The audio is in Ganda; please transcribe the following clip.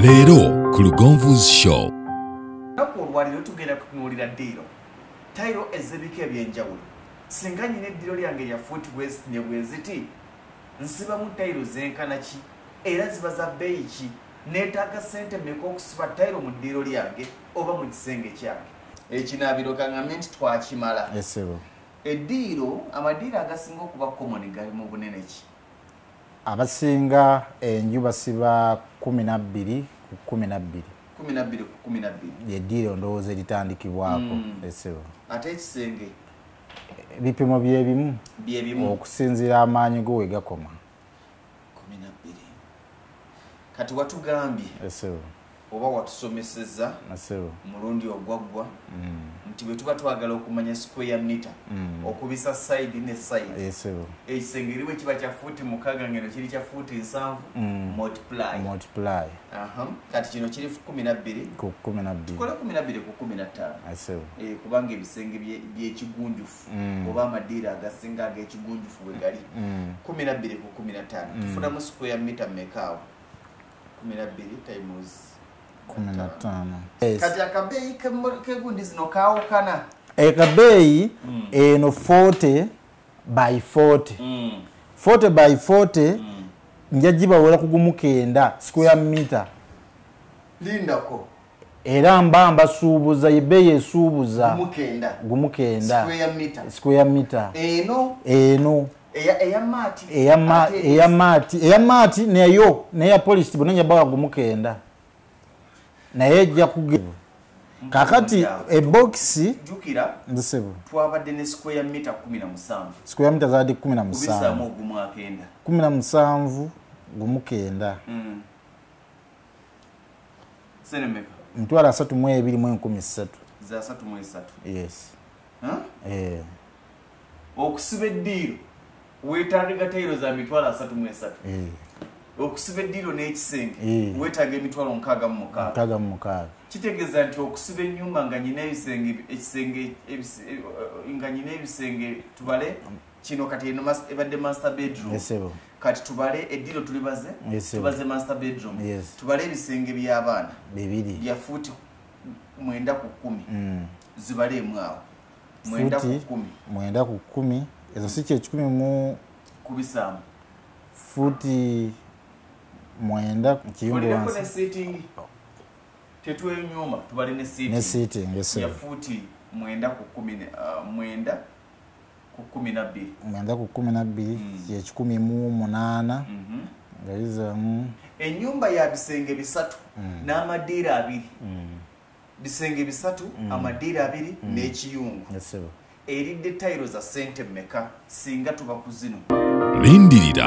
leero ku lugonvu's show. Naku olwaliro tugenda kutunuulira ddiiro. Tayiro ez'ebika ebyenjawulo. Singa nyina eddiro lyange lya foot west ne bwe ziti nsibamu tayiro zenkana ki? Era ziba za bbeeyi ki? Neetaaga ssente mmeka okusiba tayiro mu ddiiro lyange oba mu kisenge kyange? Ekinaabiro kaŋŋamye nti twakimala. Esebo eddiiro amadiiro agasinga okuba komoni gali mu bunene ki abasinga enju basiba 12 ku 12 12 ku 12 yeddiiro ndowooza eritandikibwako Mm. esebo ate ekisenge? Ebipimo byebimu? Okusinziira amaanyi go we gakoma. 12 kati watugambye esebo oba watusomeseza mulundi ogwaggwa Mm. nti bwe tuba twagala okumanya square mita Mm. okubisa side ne side. Esebo ekisenge eriwe kiba kya fuuti mukaaga ngeno kiri kya fuuti nsanvu Mm. multiply. Kati kino kiri kumi nabbiri ku 12 tukole kumi nabbiri ku kumi nattaano esebo Eh, kubanga ebisenge bye- byekigunjufu oba amadiira agasinga ag'ekigunjufu bwe gali. Kumi nabbiri ku kumi nattaano tufunamu square mita mmekaawo kumi times 15 kati akabeeyi kegundi zino kaawukana ekabeeyi eno 40 by 40 40 by 40 nja gibawera kugumu kenda square meter lindako era mba mbasuubuza yebeeyi esuubuza gumu kenda square meter square meter eno? Eno. Eya eya maati neyo neya polisi bona njabaga gumu kenda naye ejja kuge kakati ebokisi nzisebo twabadde ne square 17 square meter zaadi 17 kubisaamu ogumu akenda. 17 gumu kenda. Senemeka mitwalo asatu mu ebiri mu enkumi ssatu. Za 33 yes. Huh? Eh, okusiba eddiiro weetaaga gatayiro za mitwalo 33 eh, okusiba eddiiro n'ekisenge weetaaga emitwalo 65 mukaaga. Mu mukaaga. Kitegeeza nti okusiba ennyumba nga nyina ebisenge ekisenge ebise- eh, nga nyina ebisenge tubale kino kati eno ebadde master bedroom. Kati tubale eddiro tulibaze tubaze master bedroom. Tubale ebisenge by'abaana. Bibiri. Bya fuuti mwenda ku kkumi. Mm. zibaleemu awo. Mwenda ku kkumi. mwenda ku kkumi. Ezo si kyekikumi mu kubisaamu futi mwenda kiyumba ne wansi. seating. Tetwenyuma tubale ne ne seating sitting ya fuuti mwenda ku kkumi ne- ah, mwenda ku kkumi nabbiri mwenda ku kkumi nabbiri Mm. kyekikumi mu munaana. Mhm. nga bizamu ennyumba ya bisenge bisatu n'amadiira abiri. Bisenge bisatu amadiira abiri n'ekiyungu. Esebo eridde tayiro za sente mmeka? Singa tuba ku zino? Lindirira